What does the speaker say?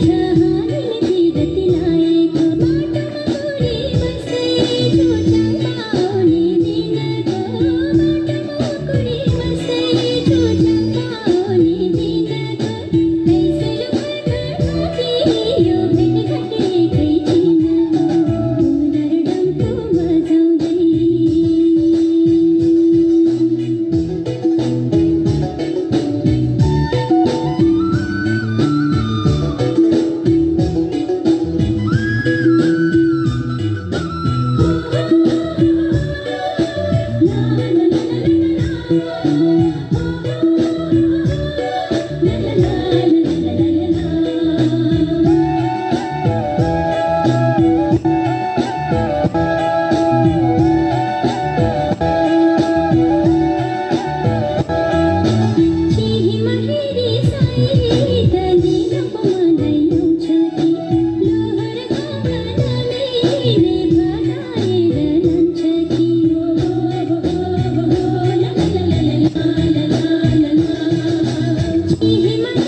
need You.